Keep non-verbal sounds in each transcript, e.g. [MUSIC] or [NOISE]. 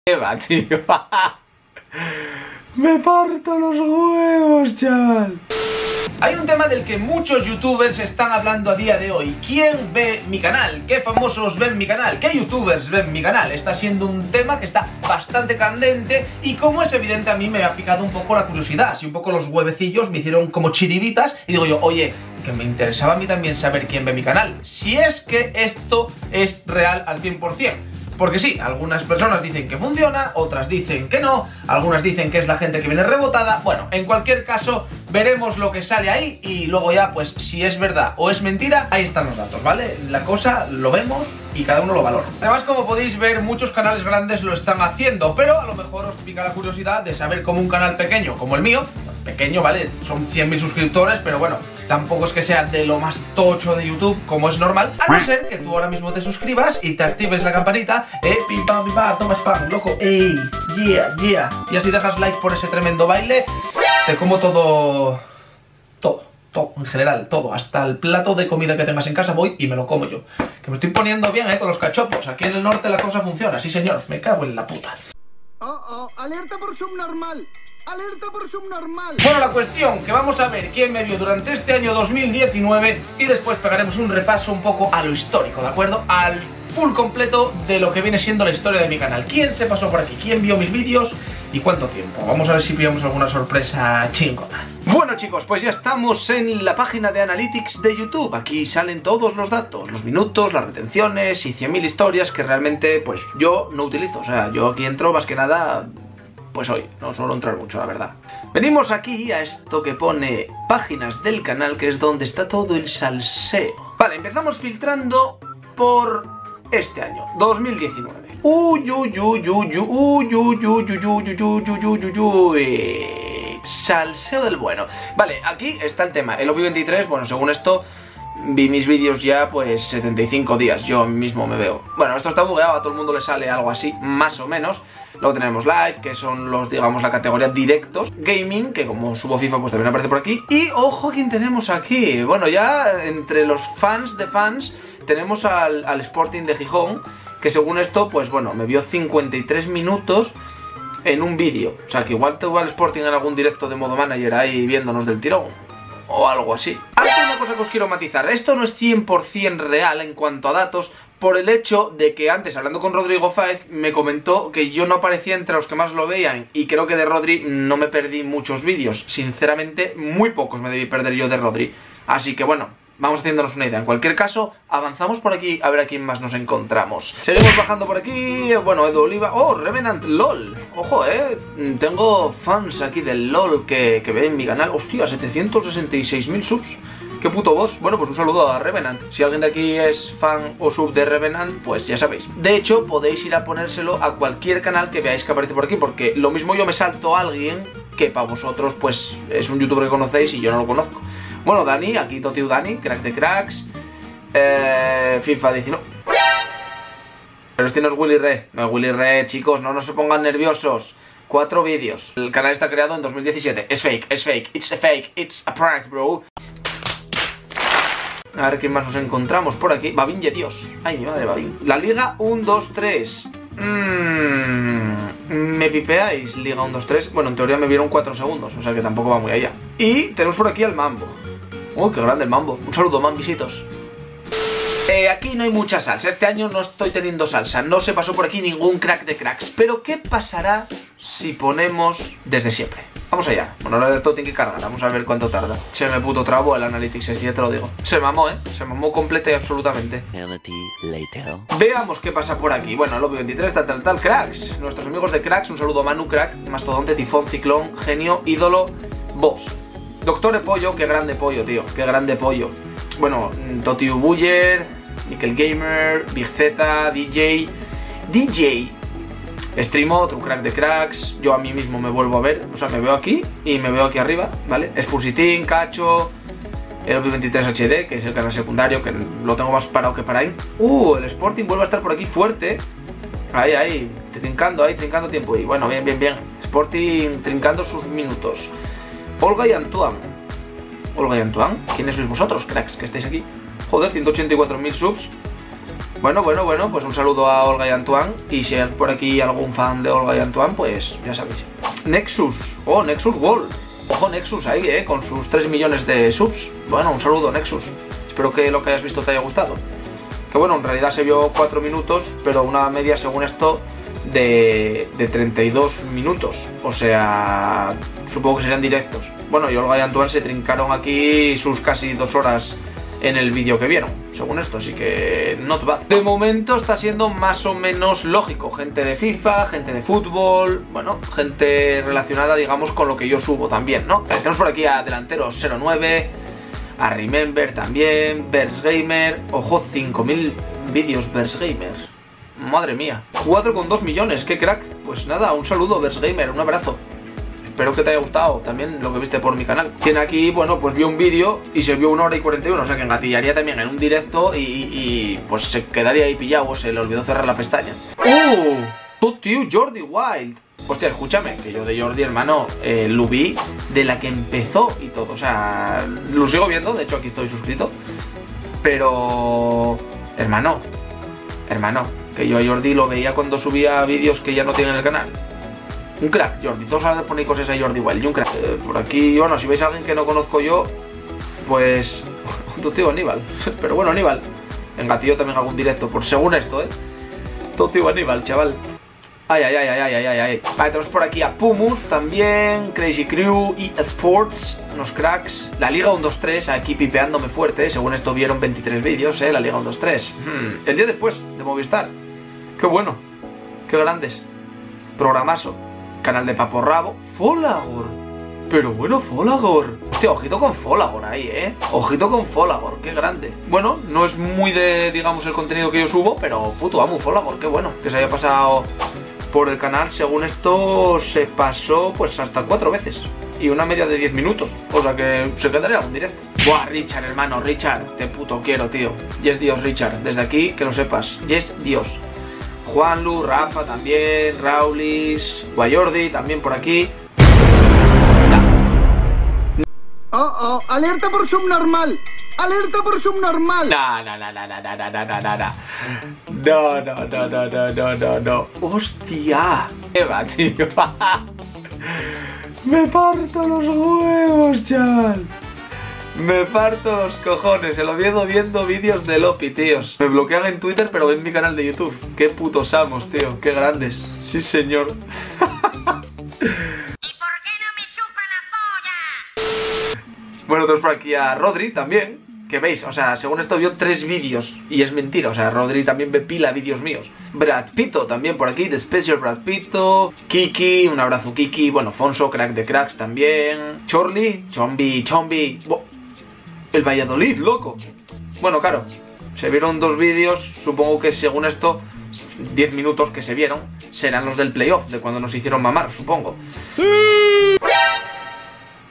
[LAUGHS] Me parto los huevos, chaval. Hay un tema del que muchos youtubers están hablando a día de hoy. ¿Quién ve mi canal? ¿Qué famosos ven mi canal? ¿Qué youtubers ven mi canal? Está siendo un tema que está bastante candente y como es evidente a mí me ha picado un poco la curiosidad. Así un poco los huevecillos me hicieron como chiribitas y digo yo, oye, que me interesaba a mí también saber quién ve mi canal. Si es que esto es real al 100%. Porque sí, algunas personas dicen que funciona, otras dicen que no, algunas dicen que es la gente que viene rebotada. Bueno, en cualquier caso, veremos lo que sale ahí y luego ya, pues, si es verdad o es mentira, ahí están los datos, ¿vale? La cosa lo vemos y cada uno lo valora. Además, como podéis ver, muchos canales grandes lo están haciendo, pero a lo mejor os pica la curiosidad de saber cómo un canal pequeño como el mío, pequeño, ¿vale? Son 100.000 suscriptores, pero bueno, tampoco es que sea de lo más tocho de YouTube, como es normal, a no ser que tú ahora mismo te suscribas y te actives la campanita, eh, pim pam pim pam, toma spam, loco, ey, yeah, yeah, y así dejas like por ese tremendo baile, te como todo, todo todo, en general, todo, hasta el plato de comida que tengas en casa voy y me lo como yo. Que me estoy poniendo bien, eh, con los cachopos. Aquí en el norte la cosa funciona, sí señor, me cago en la puta. Oh, oh, alerta por subnormal. Alerta por subnormal. Bueno, la cuestión, que vamos a ver quién me vio durante este año 2019 y después pegaremos un repaso un poco a lo histórico, ¿de acuerdo? Al full completo de lo que viene siendo la historia de mi canal. ¿Quién se pasó por aquí? ¿Quién vio mis vídeos? ¿Y cuánto tiempo? Vamos a ver si pillamos alguna sorpresa chingona. Bueno chicos, pues ya estamos en la página de Analytics de YouTube. Aquí salen todos los datos, los minutos, las retenciones y 100.000 historias que realmente pues yo no utilizo. O sea, yo aquí entro más que nada pues hoy, no suelo entrar mucho, la verdad. Venimos aquí a esto que pone páginas del canal, que es donde está todo el salseo. Vale, empezamos filtrando por este año, 2019. Uy, Salseo del bueno. Vale, aquí está el tema. El OBI 23, bueno, según esto, vi mis vídeos ya pues 75 días, yo mismo me veo. Bueno, esto está bugueado, a todo el mundo le sale algo así, más o menos. Luego tenemos live, que son los, digamos, la categoría directos. Gaming, que como subo FIFA, pues también aparece por aquí. Y ojo, ¿quién tenemos aquí? Bueno, ya entre los fans de fans, tenemos al, al Sporting de Gijón, que según esto, pues bueno, me vio 53 minutos en un vídeo. O sea, que igual te va al Sporting en algún directo de modo manager ahí viéndonos del tirón. O algo así. Hay una cosa que os quiero matizar. Esto no es 100% real en cuanto a datos, por el hecho de que antes, hablando con Rodrigo Fáez, me comentó que yo no aparecía entre los que más lo veían y creo que de Rodri no me perdí muchos vídeos. Sinceramente, muy pocos me debí perder yo de Rodri. Así que bueno, vamos haciéndonos una idea. En cualquier caso, avanzamos por aquí a ver a quién más nos encontramos. Seguimos bajando por aquí. Bueno, Edu Oliva. Oh, Revenant LOL. Ojo, eh. Tengo fans aquí del LOL que, que ven mi canal. Hostia, 766.000 subs. ¿Qué puto voz? Bueno, pues un saludo a Revenant. Si alguien de aquí es fan o sub de Revenant, pues ya sabéis. De hecho, podéis ir a ponérselo a cualquier canal que veáis que aparece por aquí, porque lo mismo yo me salto a alguien que para vosotros, pues es un youtuber que conocéis y yo no lo conozco. Bueno, Dani, aquí Totiu Dani, crack de cracks. Eh, FIFA 19. Pero este no es Willy Re. No es Willy Re, chicos, no, no se pongan nerviosos. Cuatro vídeos. El canal está creado en 2017. Es fake, es fake, it's a fake, it's a prank, bro. A ver quién más nos encontramos por aquí. Babin Dios. Ay, mi madre, Babin. La Liga 1, 2, 3. Mmm, ¿Me pipeáis? Liga 1, 2, 3. Bueno, en teoría me vieron 4 segundos, o sea que tampoco va muy allá. Y tenemos por aquí al Mambo. Uy, qué grande el Mambo. Un saludo, mambisitos. Eh, aquí no hay mucha salsa. Este año no estoy teniendo salsa. No se pasó por aquí ningún crack de cracks. Pero, ¿qué pasará si ponemos desde siempre? Vamos allá. Bueno, ahora de todo tiene que cargar. Vamos a ver cuánto tarda. Se me puto trabo el Analytics 6, ya te lo digo. Se mamó, ¿eh? Se mamó completa y absolutamente. Veamos qué pasa por aquí. Bueno, el 23, tal, tal, tal. Cracks. Nuestros amigos de Cracks. Un saludo a Manu, Crack, Mastodonte, Tifón, Ciclón, Genio, Ídolo, Boss. Doctor de Pollo, qué grande pollo, tío. Qué grande pollo. Bueno, Totiu Buller, Nickel Gamer, Big Z, DJ. DJ Streamo, otro crack de cracks, yo a mí mismo me vuelvo a ver, o sea, me veo aquí y me veo aquí arriba, ¿vale? Spusitín, Cacho, el 23 HD, que es el canal secundario, que lo tengo más parado que para ahí. Uh, el Sporting vuelve a estar por aquí fuerte. Ahí, ahí, trincando, ahí, trincando tiempo. Y bueno, bien, bien, bien. Sporting trincando sus minutos. Olga y Antoine. Olga y Antoine, ¿quiénes sois vosotros, cracks, que estáis aquí? Joder, 184.000 subs. Bueno, bueno, bueno, pues un saludo a Olga y Antoine. Y si hay por aquí algún fan de Olga y Antoine, pues ya sabéis. Nexus, oh, Nexus World. Ojo Nexus ahí, eh, con sus 3 millones de subs. Bueno, un saludo Nexus. Espero que lo que hayas visto te haya gustado. Que bueno, en realidad se vio 4 minutos, pero una media según esto de, de 32 minutos. O sea, supongo que serían directos. Bueno, y Olga y Antoine se trincaron aquí sus casi dos horas en el vídeo que vieron, según esto, así que not bad. De momento está siendo más o menos lógico, gente de FIFA, gente de fútbol, bueno, gente relacionada, digamos, con lo que yo subo también, ¿no? Tenemos por aquí a delanteros 09, a Remember también, Vers Gamer, ojo, 5000 vídeos Vers Gamer. Madre mía, 4,2 millones, qué crack. Pues nada, un saludo Vers Gamer, un abrazo espero que te haya gustado también lo que viste por mi canal. Tiene aquí, bueno, pues vio un vídeo y se vio una hora y 41, o sea que engatillaría también en un directo y, pues se quedaría ahí pillado o se le olvidó cerrar la pestaña. ¡Oh! ¡Tu tío Jordi Wild! Hostia, escúchame, que yo de Jordi, hermano, eh, lo vi de la que empezó y todo. O sea, lo sigo viendo, de hecho aquí estoy suscrito. Pero, hermano, hermano, que yo a Jordi lo veía cuando subía vídeos que ya no tiene en el canal. Un crack, Jordi. Todos ahora ponéis cosas a Jordi igual. Y un crack. Eh, por aquí, bueno, si veis a alguien que no conozco yo, pues. [LAUGHS] tu tío Aníbal. Pero bueno, Aníbal. Engatillo también algún directo, por según esto, ¿eh? Tu tío Aníbal, chaval. Ay, ay, ay, ay, ay, ay, ay. Vale, tenemos por aquí a Pumus también, Crazy Crew, y Sports, unos cracks. La Liga 1-2-3, aquí pipeándome fuerte, ¿eh? según esto vieron 23 vídeos, ¿eh? La Liga 1-2-3. Hmm. El día después de Movistar. Qué bueno, qué grandes. Programazo canal de Papo Rabo, Folagor. Pero bueno, Folagor. Hostia, ojito con Folagor ahí, ¿eh? Ojito con Folagor, qué grande. Bueno, no es muy de, digamos, el contenido que yo subo, pero puto amo Folagor, qué bueno. Que se haya pasado por el canal, según esto, se pasó pues hasta cuatro veces. Y una media de 10 minutos. O sea que se quedaría un directo. Buah, Richard, hermano, Richard. Te puto quiero, tío. Yes, Dios, Richard. Desde aquí, que lo sepas. Yes, Dios. Juanlu, Rafa también, Raulis, Guayordi también por aquí. Oh, oh, alerta por subnormal. Alerta por subnormal. No, no, no, no, no, no, no, no, no, no. No, no, no, no, no, no, no, no. Hostia. ¿Qué va, tío? Me parto los huevos, chaval. Me parto los cojones, el Oviedo viendo vídeos de Lopi, tíos. Me bloquean en Twitter, pero ven mi canal de YouTube. Qué putos amos, tío. Qué grandes. Sí, señor. [LAUGHS] ¿Y por qué no me chupa la polla? Bueno, tenemos por aquí a Rodri también. Que veis, o sea, según esto vio tres vídeos Y es mentira, o sea, Rodri también ve pila vídeos míos Brad Pito también por aquí, The Special Brad Pito Kiki, un abrazo Kiki Bueno, Fonso, crack de cracks también Chorly, Chombi, Chombi el Valladolid, loco. Bueno, claro, se vieron dos vídeos, supongo que según esto, 10 minutos que se vieron, serán los del playoff, de cuando nos hicieron mamar, supongo. ¡Sí!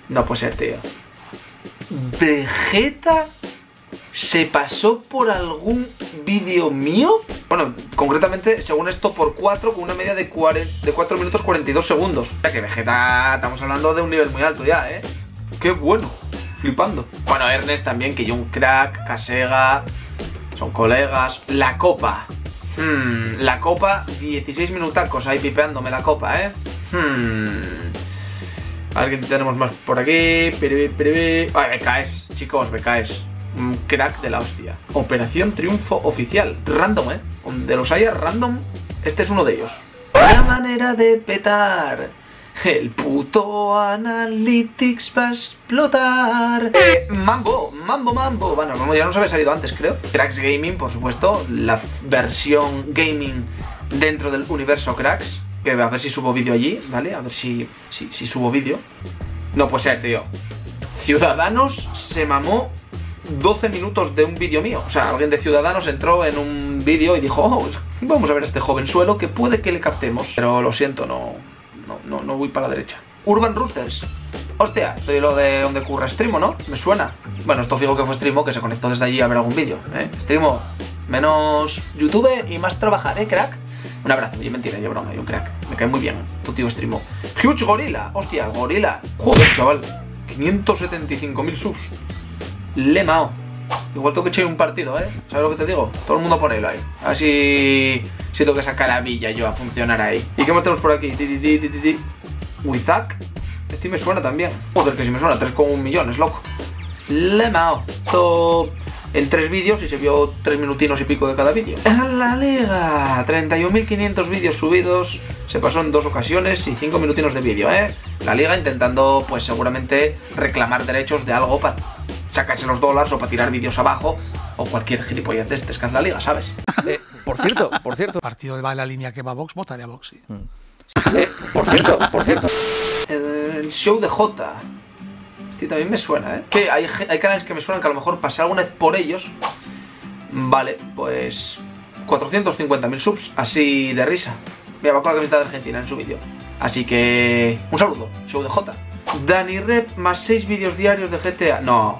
No puede ser, tío. ¿Vegeta se pasó por algún vídeo mío? Bueno, concretamente, según esto, por 4, con una media de, 4, de 4 minutos 42 segundos. O sea que Vegeta, estamos hablando de un nivel muy alto ya, ¿eh? ¡Qué bueno! Flipando. Bueno, Ernest también, que yo un crack, Casega, son colegas. La copa. Hmm, la copa, 16 minutacos ahí pipeándome la copa, ¿eh? Hmm. A ver qué tenemos más por aquí. Ay, BKS, chicos, BKS. Un crack de la hostia. Operación Triunfo Oficial. Random, ¿eh? De los haya random, este es uno de ellos. La manera de petar. El puto Analytics va a explotar. Eh, mambo, mambo, mambo. Bueno, ya nos había salido antes, creo. Cracks Gaming, por supuesto. La versión gaming dentro del universo Cracks. Que a ver si subo vídeo allí, ¿vale? A ver si, si, si subo vídeo. No puede ser, tío. Ciudadanos se mamó 12 minutos de un vídeo mío. O sea, alguien de Ciudadanos entró en un vídeo y dijo, oh, vamos a ver a este joven suelo que puede que le captemos. Pero lo siento, no, no, no, voy para la derecha. Urban Roosters. Hostia, soy lo de donde curra Streamo, ¿no? Me suena. Bueno, esto fijo que fue Streamo, que se conectó desde allí a ver algún vídeo, ¿eh? Streamo, menos YouTube y más trabajar, ¿eh, crack? Un abrazo, y mentira, yo broma, yo crack. Me cae muy bien, tu tío Streamo. Huge Gorilla, hostia, Gorilla. Joder, chaval. 575.000 subs. Lemao. Igual tengo que echar un partido, ¿eh? ¿Sabes lo que te digo? Todo el mundo ponelo ahí. A ver si, tengo que sacar la villa yo a funcionar ahí. ¿Y qué más tenemos por aquí? Wizak. Este me suena también. Joder, que si me suena. 3,1 millones, loco. Lemao. Esto en tres vídeos y se vio tres minutinos y pico de cada vídeo. En la liga, 31.500 vídeos subidos, se pasó en dos ocasiones y cinco minutinos de vídeo, ¿eh? La liga intentando, pues seguramente, reclamar derechos de algo para sacarse los dólares o para tirar vídeos abajo o cualquier gilipollas de este, es la liga, ¿sabes? Eh, [LAUGHS] por cierto, por cierto. partido va en la línea que va Vox, votaré a Vox. sí. eh, por cierto, por cierto. El show de J. Este también me suena, ¿eh? Que hay, hay canales que me suenan que a lo mejor pasé alguna vez por ellos. Vale, pues 450.000 subs, así de risa. Mira, va con la camiseta de Argentina en su vídeo. Así que... Un saludo, show de J. Dani Rep más 6 vídeos diarios de GTA. No,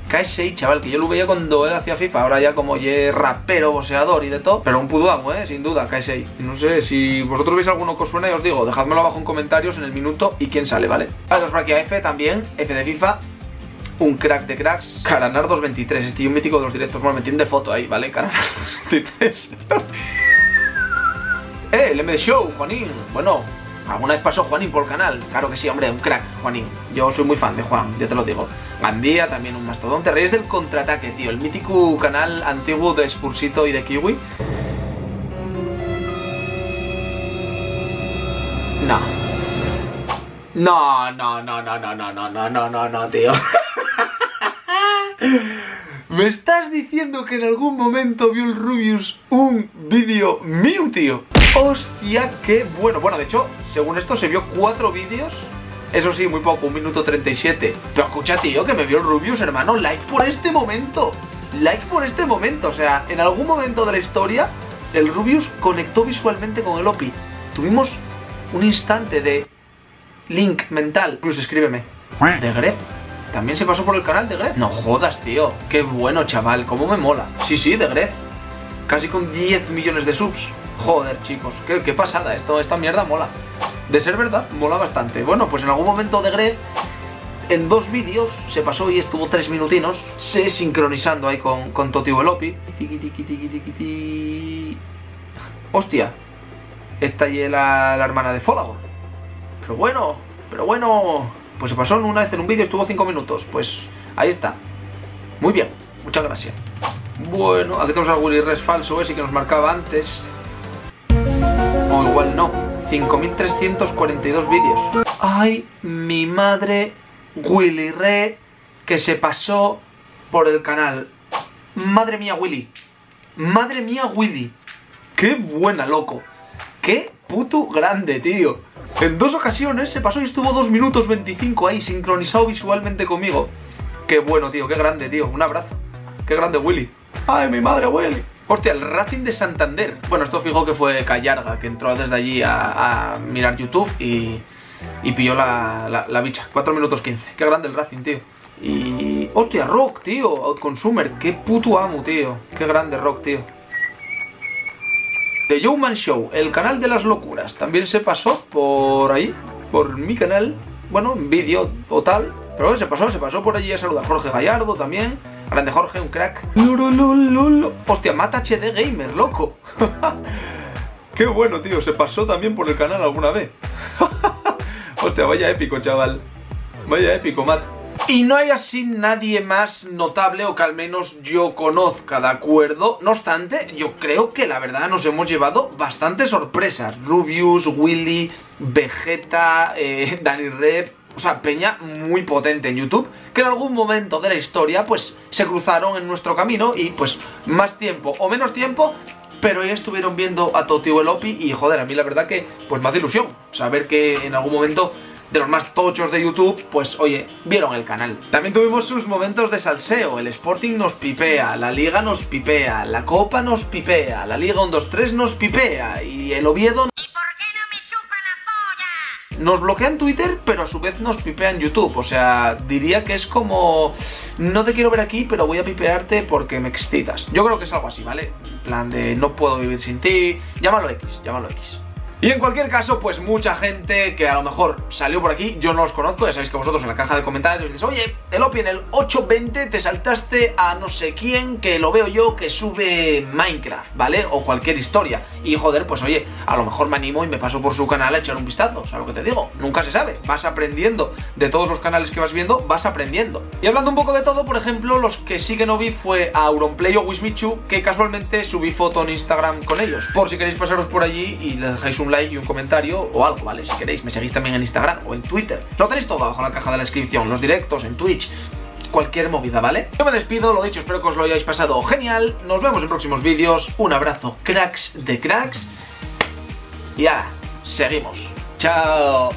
KSI, chaval, que yo lo veía cuando él hacía FIFA. Ahora ya como ye rapero, boxeador y de todo. Pero un puto amo, eh, sin duda, KSI. Y no sé si vosotros veis alguno que os suena y os digo, dejádmelo abajo en comentarios en el minuto y quién sale, ¿vale? Vamos por aquí a F también. F de FIFA un crack de cracks, Caranar 223, este un mítico de los directos, bueno, me de foto ahí, ¿vale? Caranar 223. [LAUGHS] eh, el MD Show, Juanín, bueno, alguna vez pasó Juanín por el canal, claro que sí, hombre, un crack, Juanín, yo soy muy fan de Juan, ya te lo digo. Gandía, también un mastodonte, Reyes del Contraataque, tío, el mítico canal antiguo de Spursito y de Kiwi. No. No, no, no, no, no, no, no, no, no, no, no, tío. ¿Me estás diciendo que en algún momento vio el Rubius un vídeo mío, tío? Hostia, qué bueno. Bueno, de hecho, según esto se vio cuatro vídeos. Eso sí, muy poco, un minuto 37. Pero escucha, tío, que me vio el Rubius, hermano. Like por este momento. Like por este momento. O sea, en algún momento de la historia, el Rubius conectó visualmente con el Opi. Tuvimos un instante de link mental. Rubius, escríbeme. ¿De Gref? ¿También se pasó por el canal de Gref? No jodas, tío. Qué bueno, chaval. Cómo me mola. Sí, sí, de Gref. Casi con 10 millones de subs. Joder, chicos. Qué, pasada. Esto, esta mierda mola. De ser verdad, mola bastante. Bueno, pues en algún momento de Gref, en dos vídeos, se pasó y estuvo tres minutinos, se sincronizando ahí con, con Toti Velopi. Hostia. Esta y la, la hermana de Fólago. Pero bueno, pero bueno. Pues se pasó en una vez en un vídeo, estuvo 5 minutos. Pues ahí está. Muy bien, muchas gracias. Bueno, aquí tenemos al Willy Res falso, ese que nos marcaba antes. O igual no. 5.342 vídeos. Ay, mi madre Willy Re que se pasó por el canal. Madre mía, Willy. Madre mía, Willy. Qué buena, loco. Qué puto grande, tío. En dos ocasiones se pasó y estuvo 2 minutos 25 ahí, sincronizado visualmente conmigo. Qué bueno, tío, qué grande, tío. Un abrazo. Qué grande, Willy. Ay, mi madre, Willy. Hostia, el Racing de Santander. Bueno, esto fijo que fue Callarga, que entró desde allí a, mirar YouTube y, y pilló la, la, bicha. 4 minutos 15. Qué grande el Racing, tío. Y... Hostia, Rock, tío. Outconsumer. Qué puto amo, tío. Qué grande Rock, tío. The Showman Show, el canal de las locuras. También se pasó por ahí, por mi canal. Bueno, en vídeo o tal. Pero bueno, se pasó, se pasó por allí a saludar. Jorge Gallardo también. Grande Jorge, un crack. Hostia, mata HD Gamer, loco. [LAUGHS] Qué bueno, tío. Se pasó también por el canal alguna vez. [LAUGHS] Hostia, vaya épico, chaval. Vaya épico, Matt. Y no hay así nadie más notable o que al menos yo conozca, ¿de acuerdo? No obstante, yo creo que la verdad nos hemos llevado bastantes sorpresas. Rubius, Willy, Vegeta, eh, Danny Rep, o sea, peña muy potente en YouTube, que en algún momento de la historia, pues, se cruzaron en nuestro camino y, pues, más tiempo o menos tiempo, pero ya estuvieron viendo a Toti Elopi y, joder, a mí la verdad que, pues, me hace ilusión saber que en algún momento de los más tochos de YouTube, pues oye, vieron el canal. También tuvimos sus momentos de salseo, el Sporting nos pipea, la Liga nos pipea, la Copa nos pipea, la Liga 1-2-3 nos pipea y el Oviedo nos bloquean Twitter, pero a su vez nos pipean YouTube. O sea, diría que es como. No te quiero ver aquí, pero voy a pipearte porque me excitas. Yo creo que es algo así, ¿vale? En plan de no puedo vivir sin ti. Llámalo X, llámalo X. Y en cualquier caso, pues mucha gente que a lo mejor salió por aquí, yo no los conozco, ya sabéis que vosotros en la caja de comentarios dices, oye, Elopi, en el 820 te saltaste a no sé quién que lo veo yo que sube Minecraft, ¿vale? O cualquier historia. Y joder, pues oye, a lo mejor me animo y me paso por su canal a echar un vistazo, ¿sabes lo que te digo? Nunca se sabe, vas aprendiendo de todos los canales que vas viendo, vas aprendiendo. Y hablando un poco de todo, por ejemplo, los que sí que no vi fue a Auronplay o Wismichu, que casualmente subí foto en Instagram con ellos. Por si queréis pasaros por allí y le dejáis un like y un comentario o algo, ¿vale? Si queréis, me seguís también en Instagram o en Twitter. Lo tenéis todo abajo en la caja de la descripción, los directos, en Twitch, cualquier movida, ¿vale? Yo me despido, lo dicho, espero que os lo hayáis pasado genial. Nos vemos en próximos vídeos. Un abrazo, cracks de cracks. Y ahora, seguimos. Chao.